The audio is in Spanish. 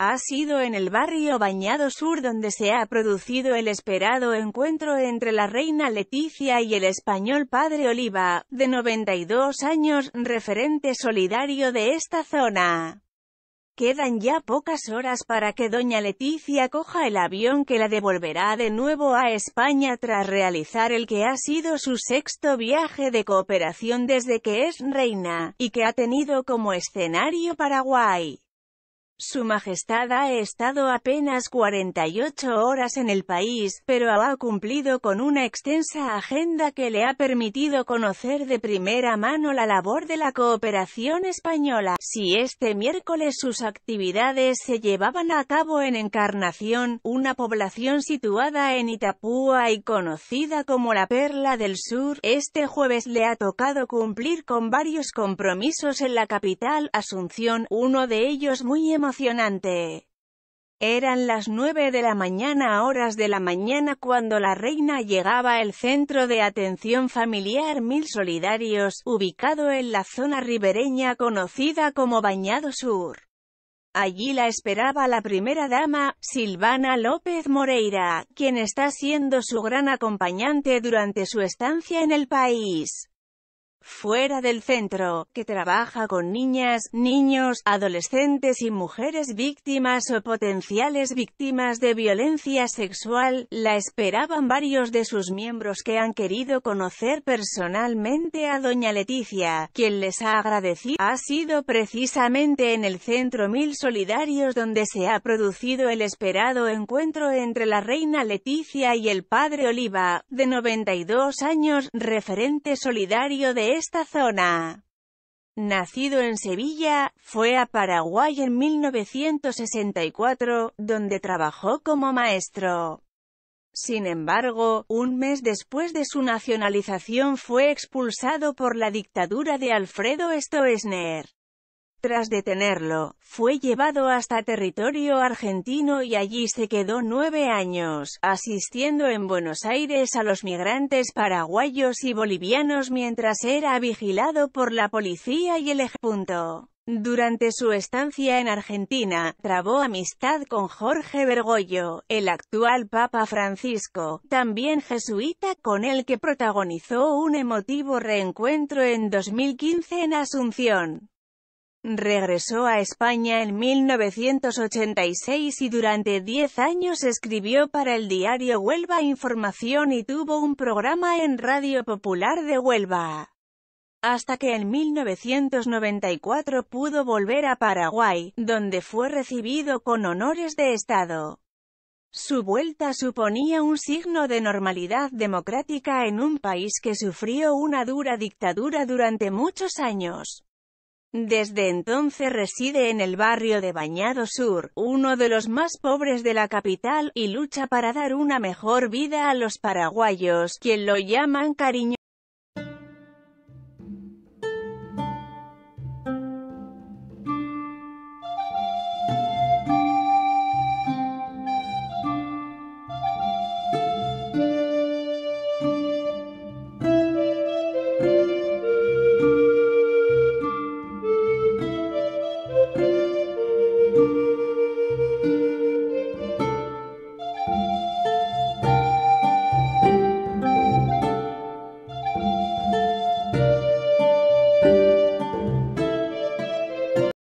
Ha sido en el barrio Bañado Sur donde se ha producido el esperado encuentro entre la reina Leticia y el español padre Oliva, de 92 años, referente solidario de esta zona. Quedan ya pocas horas para que doña Leticia coja el avión que la devolverá de nuevo a España tras realizar el que ha sido su sexto viaje de cooperación desde que es reina, y que ha tenido como escenario Paraguay. Su Majestad ha estado apenas 48 horas en el país, pero ha cumplido con una extensa agenda que le ha permitido conocer de primera mano la labor de la cooperación española. Si este miércoles sus actividades se llevaban a cabo en Encarnación, una población situada en Itapúa y conocida como la Perla del Sur, este jueves le ha tocado cumplir con varios compromisos en la capital, Asunción, uno de ellos muy emocionante emocionante. Eran las nueve de la mañana horas de la mañana cuando la reina llegaba al centro de atención familiar Mil Solidarios, ubicado en la zona ribereña conocida como Bañado Sur. Allí la esperaba la primera dama, Silvana López Moreira, quien está siendo su gran acompañante durante su estancia en el país fuera del centro, que trabaja con niñas, niños, adolescentes y mujeres víctimas o potenciales víctimas de violencia sexual, la esperaban varios de sus miembros que han querido conocer personalmente a doña Leticia, quien les ha agradecido. Ha sido precisamente en el Centro Mil Solidarios donde se ha producido el esperado encuentro entre la reina Leticia y el padre Oliva, de 92 años, referente solidario de esta zona. Nacido en Sevilla, fue a Paraguay en 1964, donde trabajó como maestro. Sin embargo, un mes después de su nacionalización fue expulsado por la dictadura de Alfredo Stroessner. Tras detenerlo, fue llevado hasta territorio argentino y allí se quedó nueve años, asistiendo en Buenos Aires a los migrantes paraguayos y bolivianos mientras era vigilado por la policía y el ejército. Durante su estancia en Argentina, trabó amistad con Jorge Bergoglio, el actual Papa Francisco, también jesuita, con el que protagonizó un emotivo reencuentro en 2015 en Asunción. Regresó a España en 1986 y durante 10 años escribió para el diario Huelva Información y tuvo un programa en Radio Popular de Huelva. Hasta que en 1994 pudo volver a Paraguay, donde fue recibido con honores de Estado. Su vuelta suponía un signo de normalidad democrática en un país que sufrió una dura dictadura durante muchos años. Desde entonces reside en el barrio de Bañado Sur, uno de los más pobres de la capital, y lucha para dar una mejor vida a los paraguayos, quien lo llaman cariño